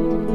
you